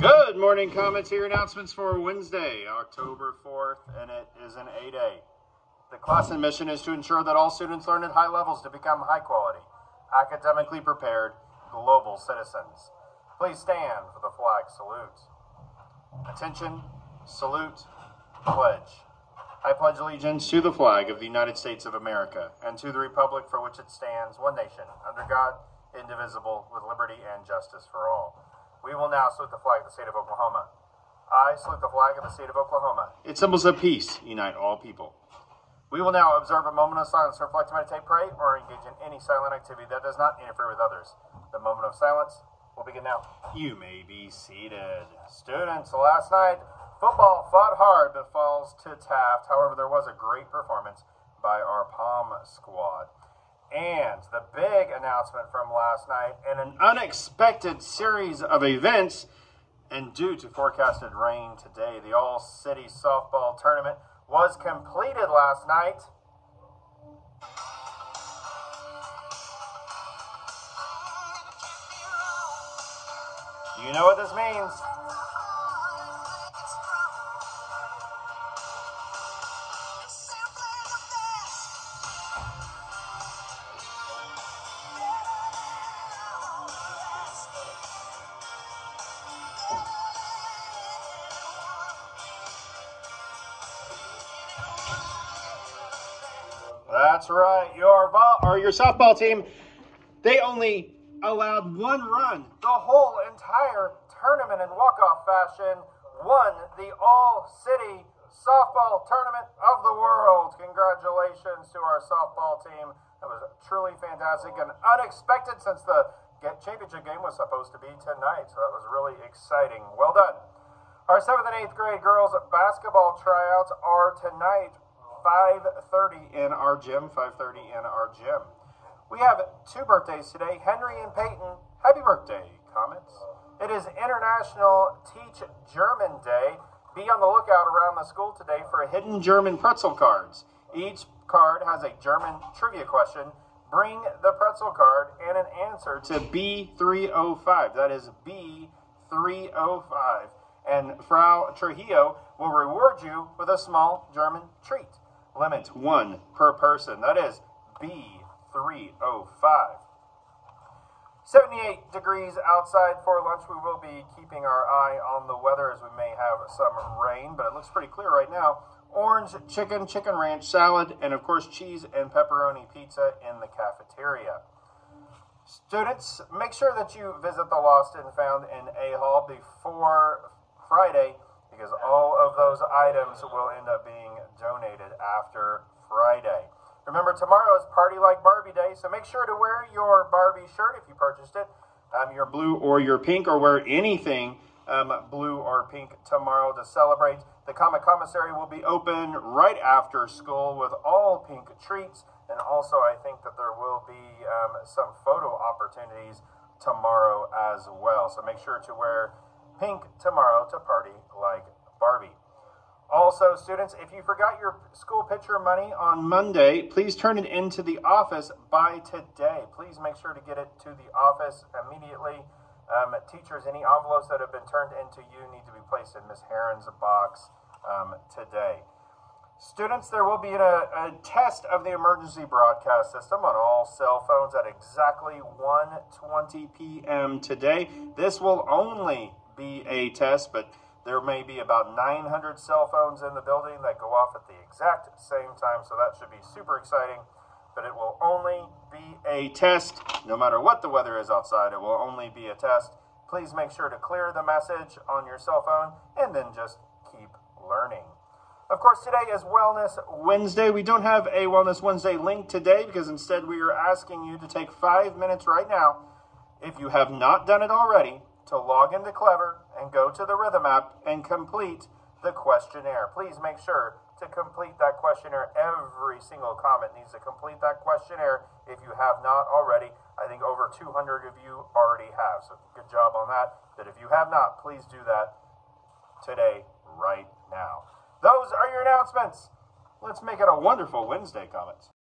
Good morning, Comets here. Announcements for Wednesday, October 4th, and it is an A day. The class mission is to ensure that all students learn at high levels to become high quality, academically prepared, global citizens. Please stand for the flag salute. Attention, salute, pledge. I pledge allegiance to the flag of the United States of America and to the republic for which it stands, one nation, under God, indivisible, with liberty and justice for all. We will now salute the flag of the state of Oklahoma. I salute the flag of the state of Oklahoma. Its symbols of peace unite all people. We will now observe a moment of silence to reflect, meditate, pray, or engage in any silent activity that does not interfere with others. The moment of silence will begin now. You may be seated. Students, last night, football fought hard but falls to Taft. However, there was a great performance by our Pom squad. And the big announcement from last night and an unexpected series of events, and due to forecasted rain today, the All City Softball Tournament was completed last night. You know what this means. That's right. Your vol- or your softball team, they only allowed one run the whole entire tournament in walk-off fashion. Won the All-City Softball Tournament of the World. Congratulations to our softball team. That was truly fantastic and unexpected since the championship game was supposed to be tonight. So that was really exciting. Well done. Our seventh and eighth grade girls basketball tryouts are tonight 5.30 in our gym, 5.30 in our gym. We have two birthdays today, Henry and Peyton. Happy birthday, Comets. It is International Teach German Day. Be on the lookout around the school today for hidden German pretzel cards. Each card has a German trivia question. Bring the pretzel card and an answer to B305. That is B305. And Frau Trujillo will reward you with a small German treat limit one per person. That is B305. 78 degrees outside for lunch. We will be keeping our eye on the weather as we may have some rain, but it looks pretty clear right now. Orange chicken, chicken ranch salad, and of course cheese and pepperoni pizza in the cafeteria. Students, make sure that you visit the Lost and Found in A Hall before Friday because all of those items will end up being donated after Friday. Remember, tomorrow is Party Like Barbie Day, so make sure to wear your Barbie shirt if you purchased it, um, your blue or your pink, or wear anything um, blue or pink tomorrow to celebrate. The Comet commissary will be open right after school with all pink treats, and also I think that there will be um, some photo opportunities tomorrow as well. So make sure to wear pink tomorrow to party like Barbie. Also, students, if you forgot your school picture money on Monday, please turn it into the office by today. Please make sure to get it to the office immediately. Um, teachers, any envelopes that have been turned into you need to be placed in Miss Heron's box um, today. Students, there will be a, a, test of the emergency broadcast system on all cell phones at exactly 1.20 p.m. today. This will only be a test, but there may be about 900 cell phones in the building that go off at the exact same time, so that should be super exciting. But it will only be a test, no matter what the weather is outside, it will only be a test. Please make sure to clear the message on your cell phone and then just keep learning. Of course, today is Wellness Wednesday. We don't have a Wellness Wednesday link today because instead we are asking you to take five minutes right now, if you have not done it already, to log into Clever and go to the Rhithm app and complete the questionnaire. Please make sure to complete that questionnaire. Every single Comet needs to complete that questionnaire if you have not already. I think over 200 of you already have. So good job on that. But if you have not, please do that today, right now. Those are your announcements. Let's make it a wonderful Wednesday, Comets.